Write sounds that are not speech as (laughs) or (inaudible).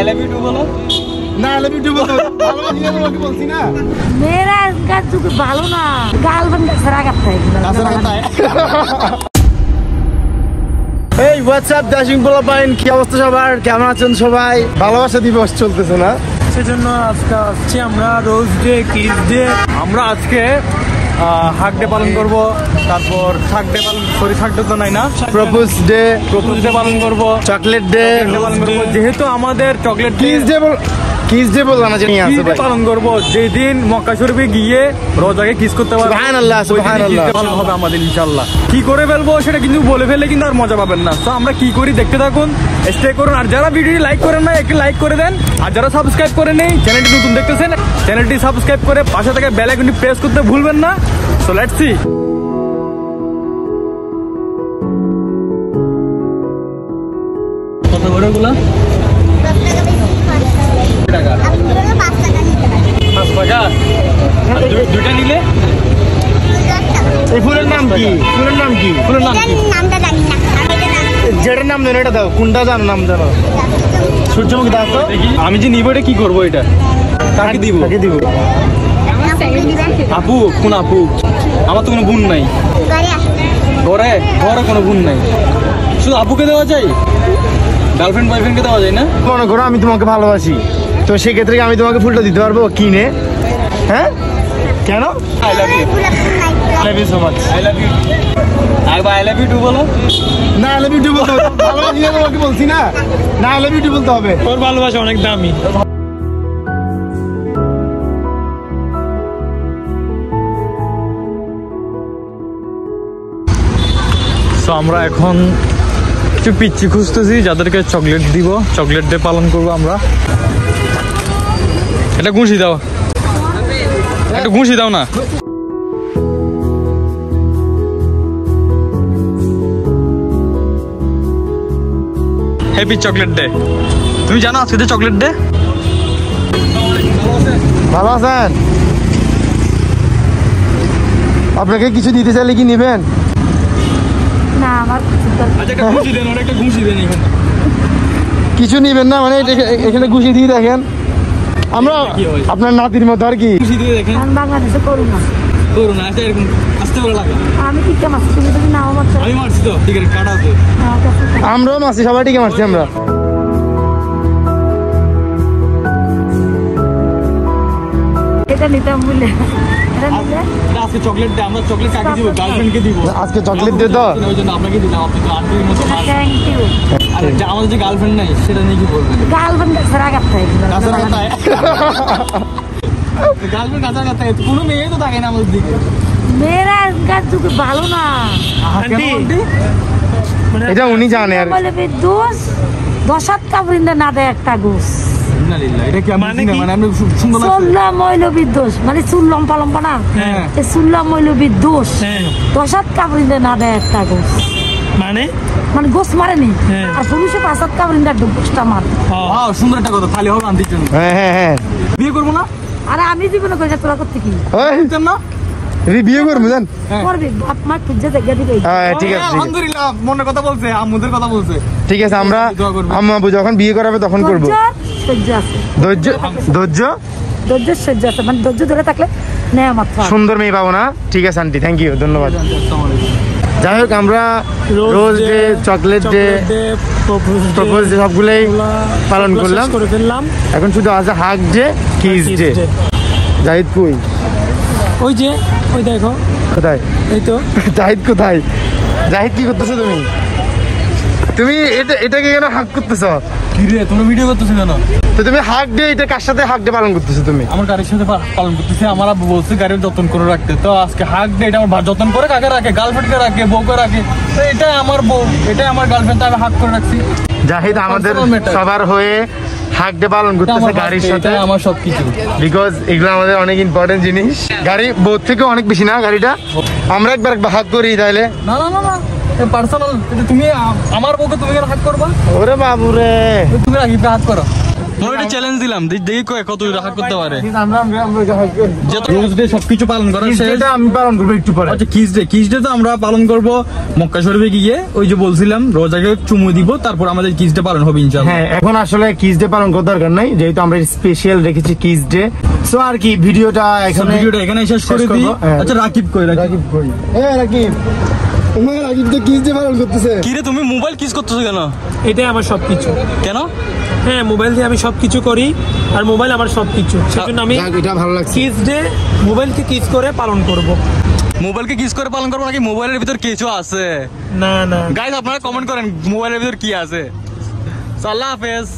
I love you too বলো। না I love you two বলতো ভালোবাসি না তোমাকে বলছি না। মেয়েরা আজকাল যুগ ভালো না গার্লফ্রেন্ড সারা কাটতে তাছাড়া কোথায় এই হোয়াটসঅ্যাপ পাইন কি অবস্থা সবার? কেমন আছেন সবাই? ভালোবাসা দিবস চলতেছে না? সেজন্য আজকে আসছি আমরা রোজ ডে কিস ডে। আমরা আজকে হাক ডে পালন করব তারপর শাক ডে পালন সরি শাক ডে তো নাই না। প্রপোজ ডে প্রপোজ ডে পালন করব। চকলেট ডে যেহেতু আমাদের chocolate kiss day kiss day বললাম না জানি আছে ভাই। পালন করব যেদিন মক্কা শরীফে গিয়ে রোজাকে কিস করতে পারব সুবহানাল্লাহ, সুবহানাল্লাহ। day হবে আমাদের ইনশাআল্লাহ। কি করে ফেলব সেটা কিন্তু বলে ফেললে কিন্তু আর মজা পাবেন না। তো আমরা কি করি দেখতে থাকুন স্টে করুন। আর যারা ভিডিওটি লাইক করেন না একটু লাইক করে দেন। আর যারা সাবস্ক্রাইব করে নেই চ্যানেলটি নতুন দেখতেছেন চ্যানেলটি সাবস্ক্রাইব করে পাশে থেকে বেল আইকনটি প্রেস করতে ভুলবেন না। সো লেটস সি কত পাঁচ টাকা। দুইটা নিলে? এই ফুলের নাম কি? ফুলের নাম কি? ফুলের নাম কি? নামটা জানি না আমি নাম যেটার নাম জানো এটা দাও। কোনটা জানো নাম জানো। সূর্যমুখী দাও তো। আমি যে নিব এটা কি করব এটা? কাকে দিব? তাকে দিব? আপু কোন আপু? আমার তো কোনো বোন নাই। ঘরে? ঘরে কোনো বোন নাই। শুধু আপুকে দেওয়া যায়? গার্লফ্রেন্ড বয়ফ্রেন্ডকে দেওয়া যায় না? মনে করো আমি তোমাকে ভালোবাসি। তো সেক্ষেত্রে আমি তোমাকে ফুলটা দিতে পারব কিনে? হ্যাঁ? কেন? I love you love you so much I love you একবার আই লাভ ইউ টু বলো। না আই লাভ ইউ টু বলতে হবে। ভালোবাসি না তোমাকে বলছি না। না আই লাভ ইউ টু বলতে হবে। তোর ভালোবাসা অনেক দামি। তো আমরা এখন একটু পিচ্ছি খুঁজতেছি, যাদেরকে চকলেট দিব। চকলেট ডে পালন করব আমরা। এটা ঘুষি দাও। একটা ঘুষি দাও না। হ্যাপি চকলেট ডে তুমি জানো আজকে যে চকলেট ডে ভালো আছেন? আপনাকে কিছু দিতে চাইলে কি নেবেন? কিছু নেবেন না মানে এখানে ঘুষি দিয়ে দেখেন। আমরা কি হয়? আপনার নাতির মতো আর কি? বাংলাদেশে করুন না। করুন আচ্ছা এরকম আস্তে করে লাগা। আমি ঠিক মাছ তুমি যদি নাও আমার আমি মারছি তো ঠিক আছে কাটা আছে। আমরাও মারছি সবাই টিকে মারছি আমরা। এটা নিতাম বলে। আজকে? চকলেট দে আমরা চকলেট কাকে দিব? গার্লফ্রেন্ডকে দিব। আজকে চকলেট দিয়ে তো? ওই জন্য আপনাকে দিলাম আপনি তো আন্টির মতো থ্যাংক ইউ আর যে আমাদের যে গার্লফ্রেন্ড নাই সেটা নিয়ে কি বলবেন? গার্লফ্রেন্ড সারা গার্লফ্রেন্ড কাঁচা কোনো মেয়ে তো থাকে না আমাদের দিকে। মেয়েরা যুগ ভালো না। আন্টি? এটা উনি জানে আর বলে দোষ দশাত কাবরিন্দা না দেয় একটা গোস। ইন্নালিল্লাহ, এটা কি আমি মানে আপনি সুন্দর লাগছে। চুল্লা মৈলবীর দোষ। মানে চুল লম্পা লম্পা না? হ্যাঁ। এই চুল্লা দোষ। দশাত কাবরিন্দা না দেয় একটা গোস। মানে? মানে গোস মারেনি হ্যাঁ। আর পুরুষে পাঁচাত কাবরিন্দা গোসটা মার। Wow, সুন্দর একটা কথা তাহলে হবে আন্টির জন্য। হ্যাঁ হ্যাঁ হ্যাঁ। বিয়ে করব না? আরে আমি জীবনে কইরা তোরা করতে কি? ওই। না? রি করব জান? হ্যাঁ। খুঁজে দিবে। হ্যাঁ ঠিক আছে আলহামদুলিল্লাহ মনের কথা বলছে আম্মুদের কথা বলছে। ঠিক আছে আমরা। আম্মা যখন বিয়ে করাবে তখন করব। সহ্য আছে। ধৈর্য ধৈর্য? ধৈর্য সহ্য আছে। মানে ধৈর্য ধরে থাকলে নেয় সুন্দর মেয়ে পাবো না? ঠিক আছে আন্টি থ্যাংক ইউ ধন্যবাদ। যাই হোক আমরা rose day chocolate day propose day সবগুলোই পালন করলাম। করে ফেললাম। এখন শুধু আছে hug day kiss day Zahid কই? ওই যে ওই দেখো। কোথায়? এই তো। (laughs) জাহিদ কোথায়? জাহিদ কি করতেছো তুমি? তুমি এটা এটাকে কেন হাক করতেছো? কি রে তোমরা ভিডিও করতেছো কেন? তো তুমি হাক দিয়ে এটা কার সাথে হাক দিয়ে পালন করতেছো তুমি? আমার গাড়ির সাথে পালন করতেছে আমার আব্বু বলছে গাড়ির যত্ন করে রাখতে। তো আজকে হাক দিয়ে এটা আমার যত্ন করে কাকে রাখে? গার্লফ্রেন্ডকে রাখে? বউকে রাখে? তো এটা আমার বউ এটা আমার গার্লফ্রেন্ড আমি হাক করে রাখছি। জাহিদ আমাদের সবার হয়ে হাক ডে পালন করতেছে গাড়ির সাথে। আমার সবকিছু। বিকজ এগুলো আমাদের অনেক ইম্পর্টেন্ট জিনিস। গাড়ি বোধ থেকে অনেক বেশি না গাড়িটা? আমরা একবার হাক করি তাহলে না না না। পার্সোনাল তুমি আমার বউকে তুমি কেন হাত করবা? ওরে বাবু রে তুমি হাত করো। আমরা একটা চ্যালেঞ্জ দিলাম দেখি কয় কত করতে পারে। রোজ ডে সবকিছু পালন করা আমি পালন করব একটু পরে। আচ্ছা কিস ডে কিস ডে তো আমরা পালন করব। মক্কা শরীফে গিয়ে ওই যে বলছিলাম রোজাকে চুমু দিব তারপর আমাদের কিস ডে পালন হবে ইনশাআল্লাহ। হ্যাঁ এখন আসলে কিস ডে পালন করার দরকার নাই যেহেতু আমরা স্পেশাল রেখেছি কিস ডে সো আর কি ভিডিওটা এখানে ভিডিওটা এখানে শেষ করে দিই। হ্যাঁ। আচ্ছা রাকিব কই রাকিব? এ রাকিব। তোমার রাকিব তো কিস ডে পালন করতেছে। কি রে তুমি মোবাইল কিস করতেছো কেন? এটাই আমার সবকিছু। কেন? হ্যাঁ মোবাইল দিয়ে আমি সবকিছু করি আর মোবাইল আমার সবকিছু। সেজন্য আমি এটা ভালো লাগছে। কিস ডে মোবাইলকে কিস করে পালন করব। মোবাইলকে কিস করে পালন করব নাকি মোবাইলের ভিতর কিছু আছে? না না। গাইজ আপনারা কমেন্ট করেন মোবাইলের ভিতর কি আছে? আল্লাহ হাফেজ।